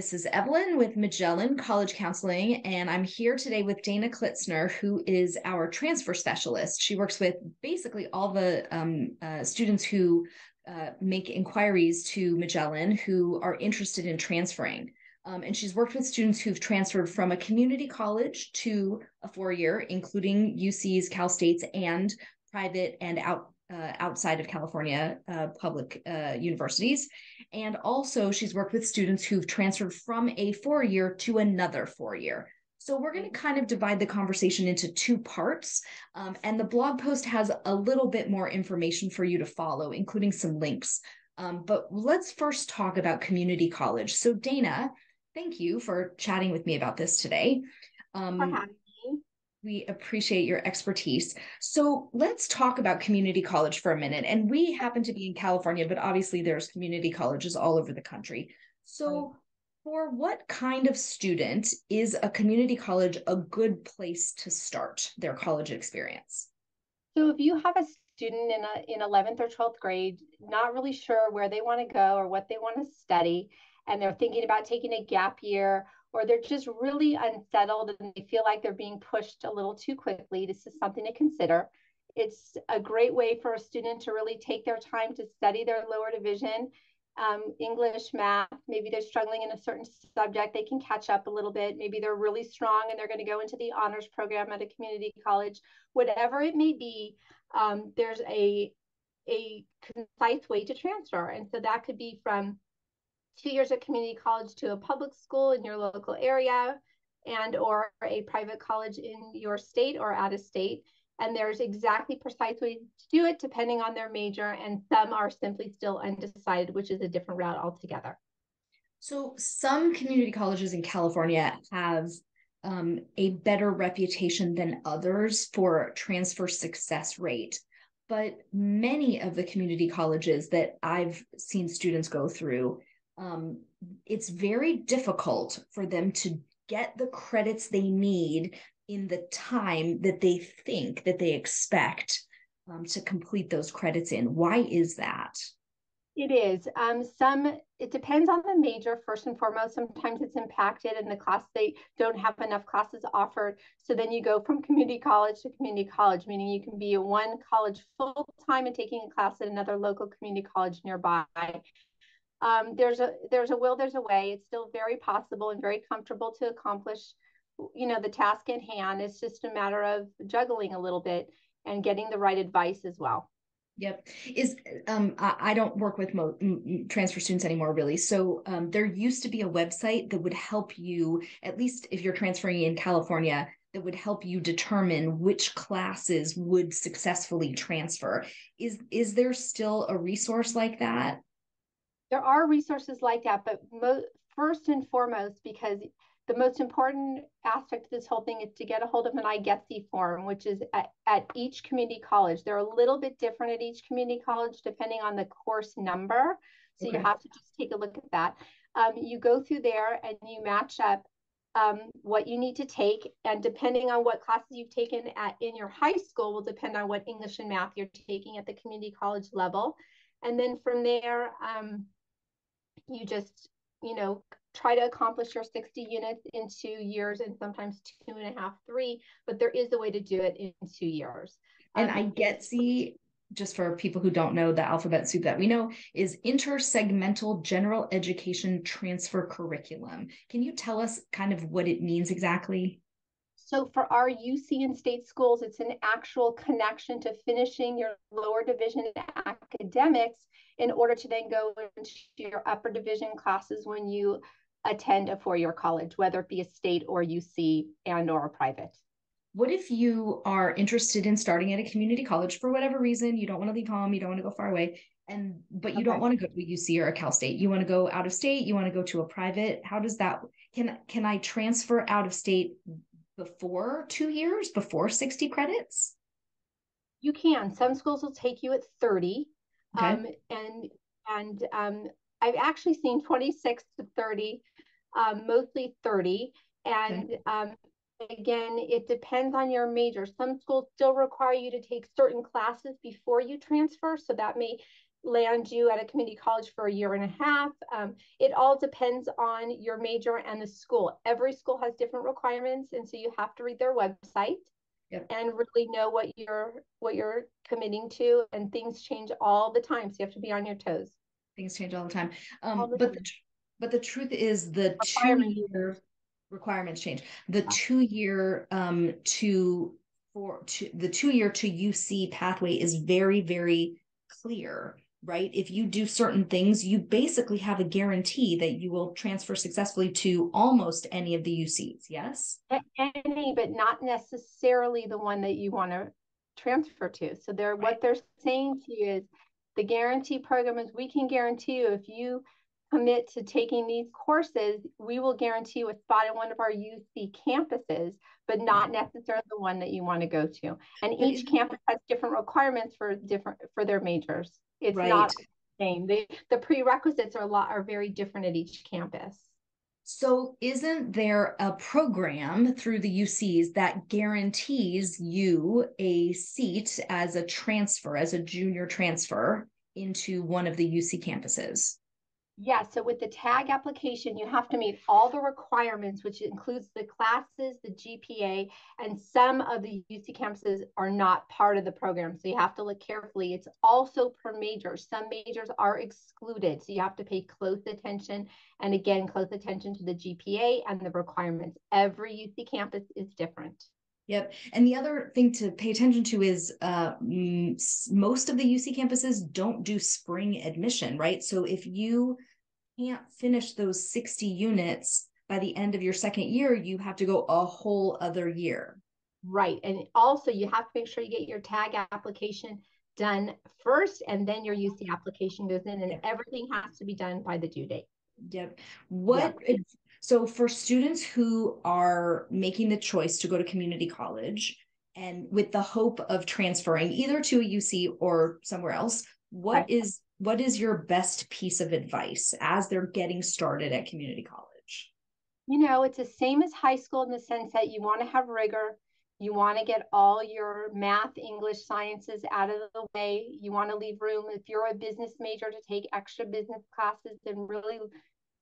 This is Evelyn with Magellan College Counseling, and I'm here today with Dana Klitzner, who is our transfer specialist. She works with basically all the um, uh, students who uh, make inquiries to Magellan who are interested in transferring. Um, and she's worked with students who've transferred from a community college to a four year, including UC's, Cal State's, and private and out uh, outside of California uh, public uh, universities. And also, she's worked with students who've transferred from a four year to another four year. So, we're going to kind of divide the conversation into two parts. Um, and the blog post has a little bit more information for you to follow, including some links. Um, but let's first talk about community college. So, Dana, thank you for chatting with me about this today. Um, we appreciate your expertise. So let's talk about community college for a minute. And we happen to be in California, but obviously there's community colleges all over the country. So, for what kind of student is a community college a good place to start their college experience? So, if you have a student in a, in 11th or 12th grade, not really sure where they want to go or what they want to study, and they're thinking about taking a gap year or they're just really unsettled and they feel like they're being pushed a little too quickly, this is something to consider. It's a great way for a student to really take their time to study their lower division, um, English, math. Maybe they're struggling in a certain subject, they can catch up a little bit. Maybe they're really strong and they're going to go into the honors program at a community college. Whatever it may be, um, there's a a concise way to transfer. And so that could be from two years at community college to a public school in your local area and or a private college in your state or out of state. And there's exactly precise ways to do it depending on their major and some are simply still undecided which is a different route altogether. So some community colleges in california have um, a better reputation than others for transfer success rate. But many of the community colleges that i've seen students go through um, it's very difficult for them to get the credits they need in the time that they think that they expect um, to complete those credits in. Why is that? It is. Um, some it depends on the major first and foremost. Sometimes it's impacted in the class they don't have enough classes offered. So then you go from community college to community college, meaning you can be one college full time and taking a class at another local community college nearby um, there's a there's a will there's a way it's still very possible and very comfortable to accomplish you know the task at hand it's just a matter of juggling a little bit and getting the right advice as well Yep. Is um I, don't work with mo- transfer students anymore really. So um there used to be a website that would help you at least if you're transferring in California that would help you determine which classes would successfully transfer. Is is there still a resource like that? There are resources like that, but mo- first and foremost, because the most important aspect of this whole thing is to get a hold of an IGETC form, which is at, at each community college. They're a little bit different at each community college depending on the course number. So okay. you have to just take a look at that. Um, you go through there and you match up um, what you need to take, and depending on what classes you've taken at in your high school will depend on what English and math you're taking at the community college level. And then from there, um, you just, you know, try to accomplish your 60 units in two years and sometimes two and a half, three, but there is a way to do it in two years. And um, IGETC just for people who don't know the alphabet soup that we know is intersegmental general education transfer curriculum. Can you tell us kind of what it means exactly? So for our UC and state schools, it's an actual connection to finishing your lower division academics in order to then go into your upper division classes when you attend a four-year college, whether it be a state or UC and or a private. What if you are interested in starting at a community college for whatever reason, you don't want to leave home, you don't want to go far away, and but you okay. don't want to go to a UC or a Cal State. You want to go out of state, you want to go to a private. How does that can can I transfer out of state before two years, before 60 credits? You can. Some schools will take you at 30. Okay. Um, and and um, I've actually seen 26 to 30, um, mostly 30. And okay. um, again, it depends on your major. Some schools still require you to take certain classes before you transfer. So that may land you at a community college for a year and a half. Um, it all depends on your major and the school. Every school has different requirements, and so you have to read their website yep. and really know what you're what you're committing to. And things change all the time, so you have to be on your toes. Things change all the time. Um, the but time. The, but the truth is, the two year requirements change. The two year um, to for to, the two year to UC pathway is very very clear right? If you do certain things, you basically have a guarantee that you will transfer successfully to almost any of the UCs, yes? Any, but not necessarily the one that you want to transfer to. So they're right. what they're saying to you is the guarantee program is we can guarantee you if you commit to taking these courses, we will guarantee you a spot in one of our UC campuses, but not necessarily the one that you want to go to. And each campus has different requirements for different for their majors. It's right. not the same. They, the prerequisites are a lot are very different at each campus. So, isn't there a program through the UCs that guarantees you a seat as a transfer, as a junior transfer into one of the UC campuses? Yeah, so with the tag application, you have to meet all the requirements, which includes the classes, the GPA, and some of the UC campuses are not part of the program. So you have to look carefully. It's also per major. Some majors are excluded. So you have to pay close attention. And again, close attention to the GPA and the requirements. Every UC campus is different. Yep. And the other thing to pay attention to is uh, most of the UC campuses don't do spring admission, right? So if you can't finish those 60 units by the end of your second year, you have to go a whole other year. Right. And also, you have to make sure you get your tag application done first, and then your UC application goes in, and everything has to be done by the due date. Yep. What? Yep. So, for students who are making the choice to go to community college and with the hope of transferring either to a UC or somewhere else, what right. is what is your best piece of advice as they're getting started at community college? You know, it's the same as high school in the sense that you want to have rigor. You want to get all your math, English, sciences out of the way. You want to leave room if you're a business major to take extra business classes and really,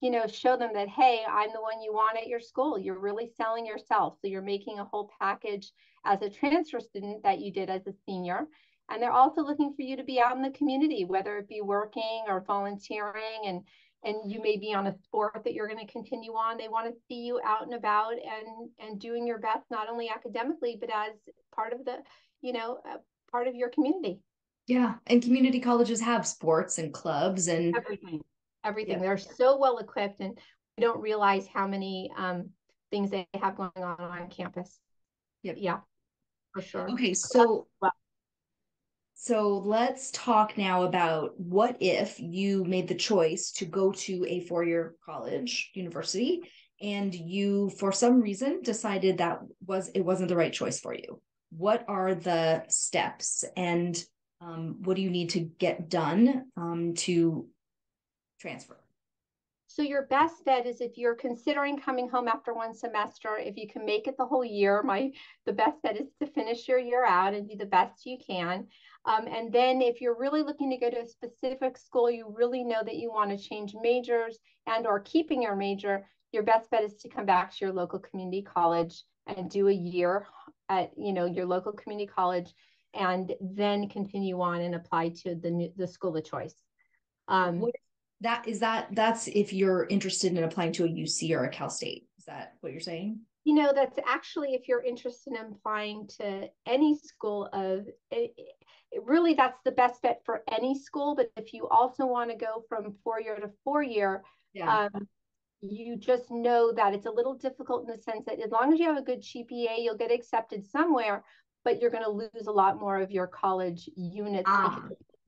you know, show them that, hey, I'm the one you want at your school. You're really selling yourself. So you're making a whole package as a transfer student that you did as a senior. And they're also looking for you to be out in the community whether it be working or volunteering and and you may be on a sport that you're going to continue on. They want to see you out and about and and doing your best not only academically but as part of the you know uh, part of your community. Yeah. And community colleges have sports and clubs and everything everything yeah. they're so well equipped and we don't realize how many um, things they have going on on campus yep. yeah for sure okay so so let's talk now about what if you made the choice to go to a four year college, university, and you, for some reason, decided that was it wasn't the right choice for you. What are the steps, and um, what do you need to get done um, to transfer? So your best bet is if you're considering coming home after one semester, if you can make it the whole year, my the best bet is to finish your year out and do the best you can. Um, and then if you're really looking to go to a specific school, you really know that you want to change majors and or keeping your major, your best bet is to come back to your local community college and do a year at you know your local community college and then continue on and apply to the new, the school of choice. Um, what that is that that's if you're interested in applying to a UC or a Cal State. Is that what you're saying? You know, that's actually if you're interested in applying to any school of it, it really that's the best bet for any school. But if you also want to go from four year to four year, yeah. um, you just know that it's a little difficult in the sense that as long as you have a good GPA, you'll get accepted somewhere, but you're going to lose a lot more of your college units ah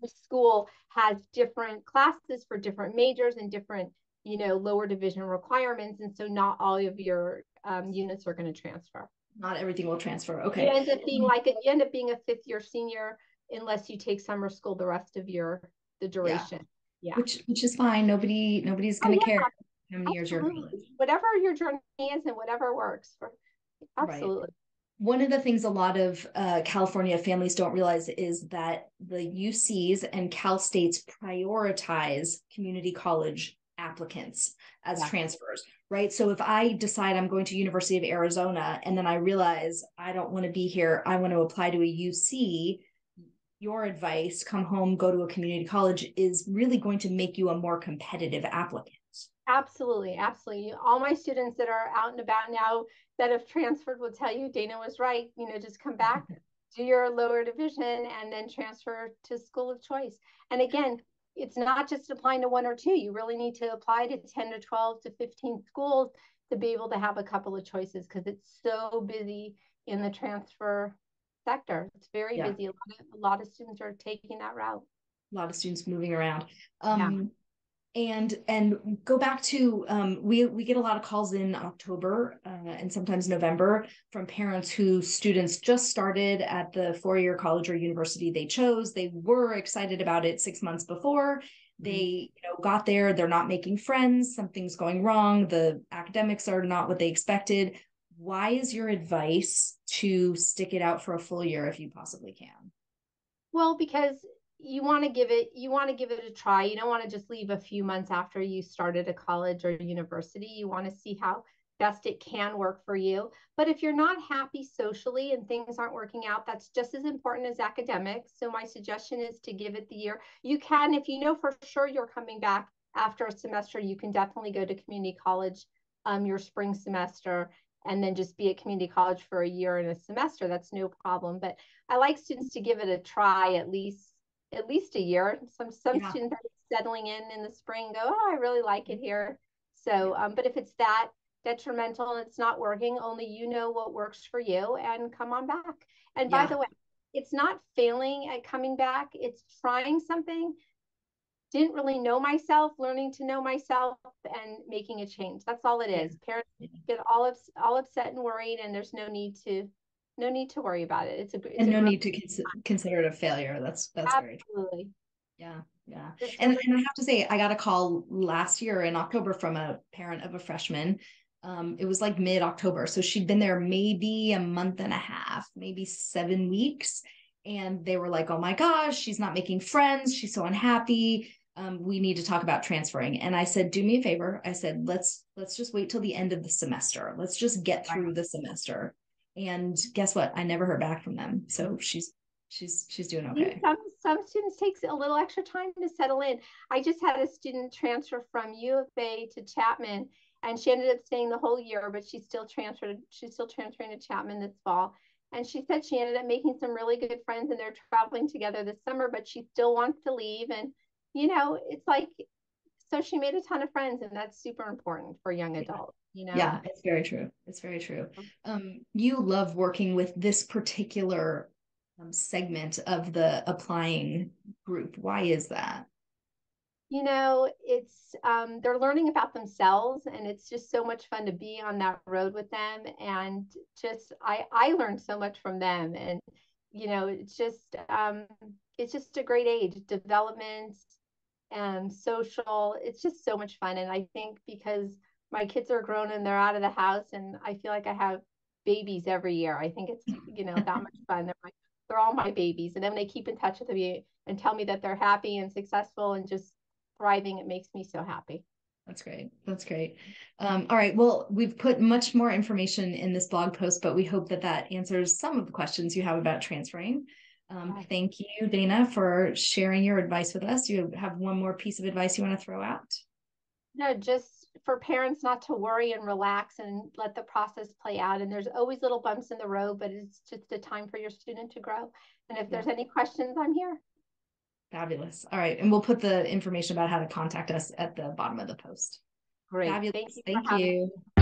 school has different classes for different majors and different you know lower division requirements. And so not all of your um, units are going to transfer. Not everything will transfer. Okay. You end up being like a, you end up being a fifth year senior unless you take summer school the rest of your the duration. Yeah, yeah. which which is fine. Nobody nobody's going to oh, yeah. care how many absolutely. years you're whatever your journey is and whatever works for absolutely. One of the things a lot of uh, California families don't realize is that the UCs and Cal States prioritize community college applicants as yeah. transfers, right? So if I decide I'm going to University of Arizona and then I realize I don't want to be here, I want to apply to a UC, your advice, come home, go to a community college, is really going to make you a more competitive applicant. Absolutely, absolutely. All my students that are out and about now that have transferred will tell you Dana was right. You know, just come back, do your lower division, and then transfer to school of choice. And again, it's not just applying to one or two. You really need to apply to 10 to 12 to 15 schools to be able to have a couple of choices because it's so busy in the transfer sector. It's very yeah. busy. A lot, of, a lot of students are taking that route. A lot of students moving around. Um, yeah and and go back to um, we we get a lot of calls in October uh, and sometimes November from parents whose students just started at the four year college or university they chose. They were excited about it six months before. Mm-hmm. They you know got there. They're not making friends. Something's going wrong. The academics are not what they expected. Why is your advice to stick it out for a full year if you possibly can? Well, because you want to give it you want to give it a try. You don't want to just leave a few months after you started a college or university. You want to see how best it can work for you. But if you're not happy socially and things aren't working out that's just as important as academics. So my suggestion is to give it the year. You can if you know for sure you're coming back after a semester you can definitely go to community college um, your spring semester and then just be at community college for a year and a semester. That's no problem. But i like students to give it a try at least at least a year. Some some yeah. students are settling in in the spring. Go, oh, I really like it here. So, um, but if it's that detrimental and it's not working, only you know what works for you, and come on back. And yeah. by the way, it's not failing at coming back. It's trying something. Didn't really know myself, learning to know myself, and making a change. That's all it is. Parents get all ups, all upset and worried, and there's no need to no need to worry about it. It's a it's and a no need to cons- consider it a failure. That's that's absolutely. Yeah yeah. And, and i have to say i got a call last year in october from a parent of a freshman. Um, it was like mid october so she'd been there maybe a month and a half maybe seven weeks. And they were like oh my gosh she's not making friends. She's so unhappy. Um, we need to talk about transferring. And i said do me a favor. I said let's let's just wait till the end of the semester. Let's just get through the semester and guess what? I never heard back from them. So she's she's she's doing okay. some some students takes a little extra time to settle in. I just had a student transfer from u of a to chapman and she ended up staying the whole year but she's still transferred she's still transferring to chapman this fall. And she said she ended up making some really good friends and they're traveling together this summer but she still wants to leave. And you know it's like so she made a ton of friends and that's super important for young adults you know? Yeah it's very true. It's very true. Um you love working with this particular um, segment of the applying group. Why is that? You know it's um, they're learning about themselves and it's just so much fun to be on that road with them and just i i learned so much from them and you know it's just um, it's just a great age. Development and social it's just so much fun and i think because my kids are grown and they're out of the house and i feel like i have babies every year. I think it's you know that much fun. They're my, they're all my babies and then they keep in touch with me and tell me that they're happy and successful and just thriving. It makes me so happy. That's great. That's great. Um, all right. Well we've put much more information in this blog post but we hope that that answers some of the questions you have about transferring. Um, thank you dana for sharing your advice with us. You have one more piece of advice you want to throw out? No just for parents not to worry and relax and let the process play out. And there's always little bumps in the road, but it's just a time for your student to grow. And if there's any questions, I'm here. Fabulous. All right. And we'll put the information about how to contact us at the bottom of the post. Great. Fabulous. Thank you. Thank you.